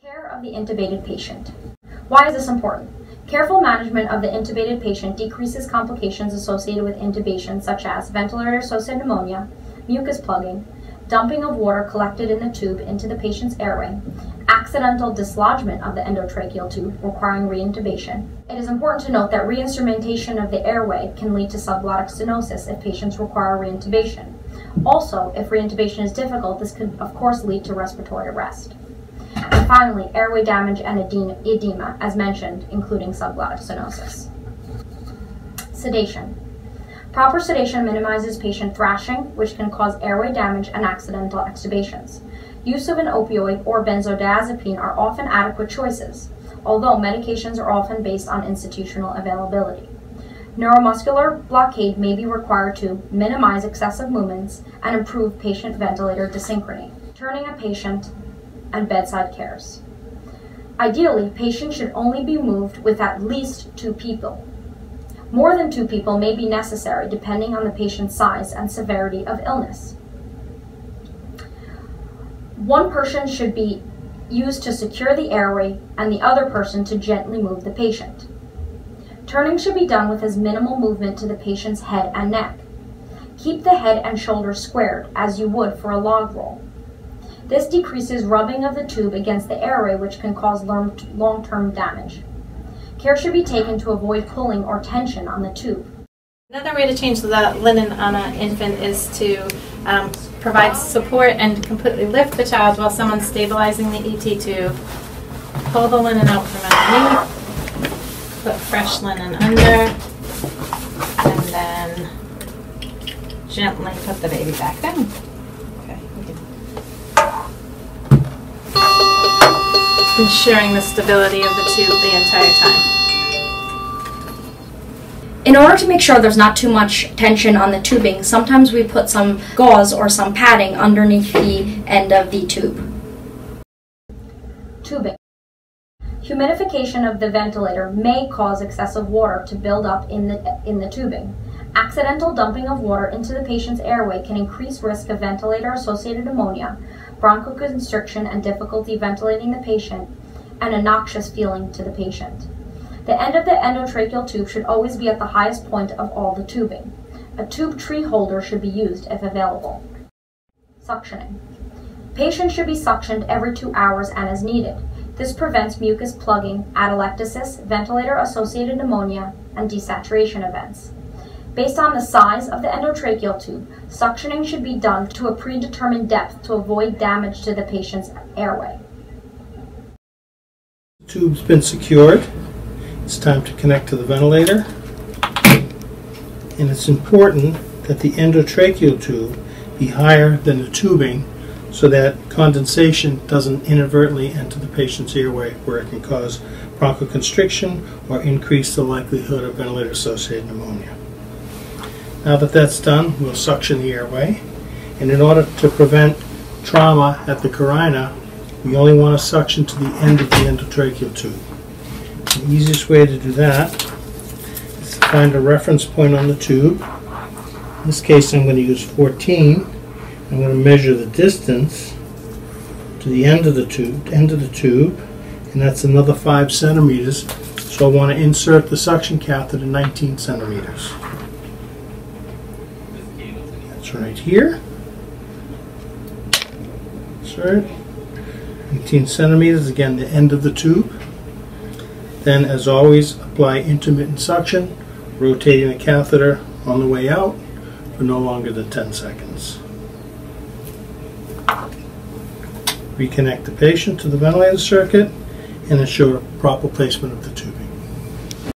Care of the intubated patient. Why is this important? Careful management of the intubated patient decreases complications associated with intubation, such as ventilator associated pneumonia, mucus plugging, dumping of water collected in the tube into the patient's airway, accidental dislodgement of the endotracheal tube requiring reintubation. It is important to note that reinstrumentation of the airway can lead to subglottic stenosis if patients require reintubation. Also, if reintubation is difficult, this could of course lead to respiratory arrest. And finally, airway damage and edema, as mentioned, including subglottic stenosis. Sedation. Proper sedation minimizes patient thrashing, which can cause airway damage and accidental extubations. Use of an opioid or benzodiazepine are often adequate choices, although medications are often based on institutional availability. Neuromuscular blockade may be required to minimize excessive movements and improve patient ventilator desynchrony. Turning a patient and bedside cares. Ideally, patients should only be moved with at least two people, more than two people may be necessary depending on the patient's size and severity of illness. One person should be used to secure the airway and the other person to gently move the patient. Turning should be done with as minimal movement to the patient's head and neck. Keep the head and shoulders squared as you would for a log roll. This decreases rubbing of the tube against the airway which can cause long-term damage. Care should be taken to avoid pulling or tension on the tube. Another way to change the linen on an infant is to um, provide support and completely lift the child while someone's stabilizing the ET tube. Pull the linen out from underneath, put fresh linen under, and then gently put the baby back down. Ensuring the stability of the tube the entire time. In order to make sure there's not too much tension on the tubing, sometimes we put some gauze or some padding underneath the end of the tube. Tubing. Humidification of the ventilator may cause excessive water to build up in the, in the tubing. Accidental dumping of water into the patient's airway can increase risk of ventilator-associated pneumonia, bronchoconstriction and difficulty ventilating the patient, and a noxious feeling to the patient. The end of the endotracheal tube should always be at the highest point of all the tubing. A tube tree holder should be used if available. Suctioning. Patients should be suctioned every two hours and as needed. This prevents mucus plugging, atelectasis, ventilator-associated pneumonia, and desaturation events. Based on the size of the endotracheal tube, suctioning should be done to a predetermined depth to avoid damage to the patient's airway. The tube's been secured. It's time to connect to the ventilator. And it's important that the endotracheal tube be higher than the tubing so that condensation doesn't inadvertently enter the patient's airway where it can cause bronchoconstriction or increase the likelihood of ventilator-associated pneumonia. Now that that's done, we'll suction the airway. And in order to prevent trauma at the carina, we only want to suction to the end of the endotracheal tube. The easiest way to do that is to find a reference point on the tube. In this case I'm going to use 14. I'm going to measure the distance to the end of the tube, end of the tube, and that's another 5 centimeters. So I want to insert the suction catheter 19 centimeters. That's right here. Insert. 18 centimeters, again the end of the tube. Then, as always, apply intermittent suction, rotating the catheter on the way out for no longer than 10 seconds. Reconnect the patient to the ventilator circuit and ensure proper placement of the tubing.